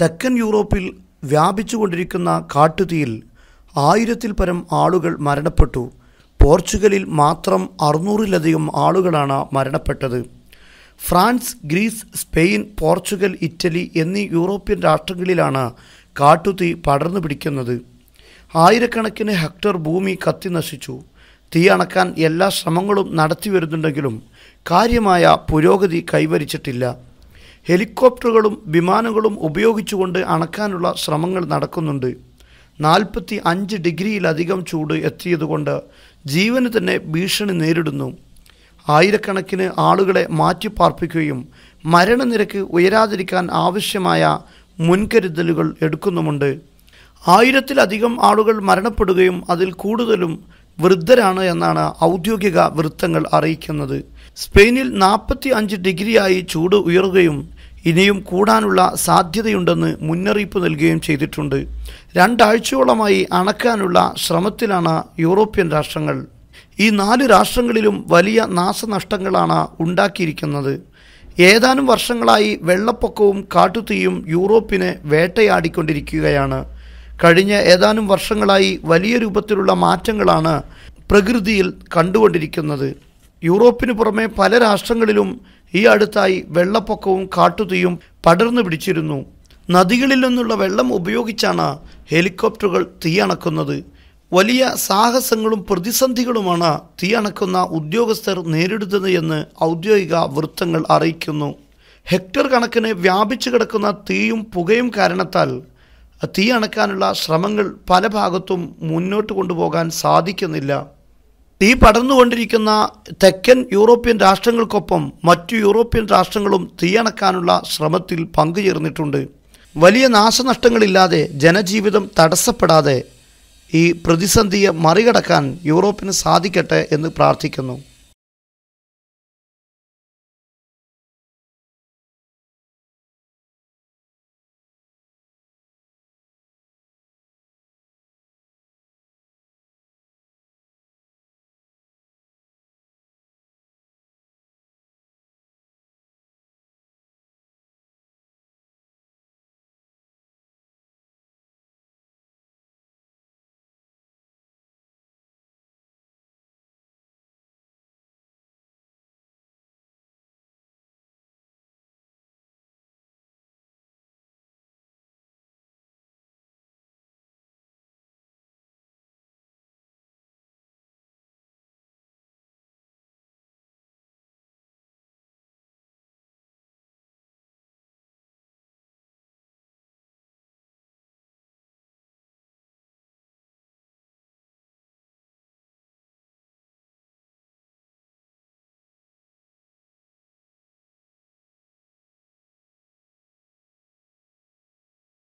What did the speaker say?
തെക്കൻ യൂറോപ്പിൽ വ്യാപിച്ചുകൊണ്ടിരിക്കുന്ന കാട്ടുതീയിൽ ആയിരത്തിൽ പരം ആളുകൾ മരണപ്പെട്ടു. പോർച്ചുഗലിൽ മാത്രം അറുന്നൂറിലധികം ആളുകളാണ് മരണപ്പെട്ടത്. France Greece Spain Portugal Italy എന്നീ യൂറോപ്യൻ രാഷ്ട്രങ്ങളിലാണ് കാട്ടുതീ പടർന്നു പിടിക്കുന്നത്. ആയിരക്കണക്കിന് ഹെക്ടർ ഭൂമി കത്തി നശിച്ചു. തീ അണക്കാൻ എല്ലാ ശ്രമങ്ങളും നടത്തി വരുന്നുണ്ടെങ്കിലും കാര്യമായ പുരോഗതി കൈവരിച്ചിട്ടില്ല. ഹെലികോപ്റ്ററുകളും വിമാനങ്ങളും ഉപയോഗിച്ചുകൊണ്ട് അണക്കാനുള്ള ശ്രമങ്ങൾ നടക്കുന്നുണ്ട്. നാൽപ്പത്തി അഞ്ച് ഡിഗ്രിയിലധികം ചൂട് എത്തിയതുകൊണ്ട് ജീവന് തന്നെ ഭീഷണി നേരിടുന്നു. ആയിരക്കണക്കിന് ആളുകളെ മാറ്റിപ്പാർപ്പിക്കുകയും മരണനിരക്ക് ഉയരാതിരിക്കാൻ ആവശ്യമായ മുൻകരുതലുകൾ എടുക്കുന്നുമുണ്ട്. ആയിരത്തിലധികം ആളുകൾ മരണപ്പെടുകയും അതിൽ കൂടുതലും വൃദ്ധരാണ് എന്നാണ് ഔദ്യോഗിക വൃത്തങ്ങൾ അറിയിക്കുന്നത്. സ്പെയിനിൽ നാൽപ്പത്തി അഞ്ച് ഡിഗ്രിയായി ചൂട് ഉയരുകയും ഇനിയും കൂടാനുള്ള സാധ്യതയുണ്ടെന്ന് മുന്നറിയിപ്പ് നൽകുകയും ചെയ്തിട്ടുണ്ട്. രണ്ടാഴ്ചയോളമായി അണക്കാനുള്ള ശ്രമത്തിലാണ് യൂറോപ്യൻ രാഷ്ട്രങ്ങൾ. ഈ നാല് രാഷ്ട്രങ്ങളിലും വലിയ നാശനഷ്ടങ്ങളാണ് ഉണ്ടാക്കിയിരിക്കുന്നത്. ഏതാനും വർഷങ്ങളായി വെള്ളപ്പൊക്കവും കാട്ടുതീയും യൂറോപ്പിനെ വേട്ടയാടിക്കൊണ്ടിരിക്കുകയാണ്. കഴിഞ്ഞ ഏതാനും വർഷങ്ങളായി വലിയ രൂപത്തിലുള്ള മാറ്റങ്ങളാണ് പ്രകൃതിയിൽ കണ്ടുകൊണ്ടിരിക്കുന്നത്. യൂറോപ്പിന് പുറമെ പല രാഷ്ട്രങ്ങളിലും ഈ അടുത്തായി വെള്ളപ്പൊക്കവും കാട്ടുതീയും പടർന്നു പിടിച്ചിരുന്നു. നദികളിൽ നിന്നുള്ള വെള്ളം ഉപയോഗിച്ചാണ് ഹെലികോപ്റ്ററുകൾ തീയണക്കുന്നത്. വലിയ സാഹസങ്ങളും പ്രതിസന്ധികളുമാണ് തീയണക്കുന്ന ഉദ്യോഗസ്ഥർ നേരിടുന്നത് എന്ന് ഔദ്യോഗിക വൃത്തങ്ങൾ അറിയിക്കുന്നു. ഹെക്ടർ കണക്കിന് വ്യാപിച്ചു കിടക്കുന്ന തീയും പുകയും കാരണത്താൽ തീയണക്കാനുള്ള ശ്രമങ്ങൾ പല ഭാഗത്തും മുന്നോട്ട് കൊണ്ടുപോകാൻ സാധിക്കുന്നില്ല. തീ പടർന്നുകൊണ്ടിരിക്കുന്ന തെക്കൻ യൂറോപ്യൻ രാഷ്ട്രങ്ങൾക്കൊപ്പം മറ്റു യൂറോപ്യൻ രാഷ്ട്രങ്ങളും തീയണക്കാനുള്ള ശ്രമത്തിൽ പങ്കുചേർന്നിട്ടുണ്ട്. വലിയ നാശനഷ്ടങ്ങളില്ലാതെ ജനജീവിതം തടസ്സപ്പെടാതെ ഈ പ്രതിസന്ധിയെ മറികടക്കാൻ യൂറോപ്പിന് സാധിക്കട്ടെ എന്ന് പ്രാർത്ഥിക്കുന്നു.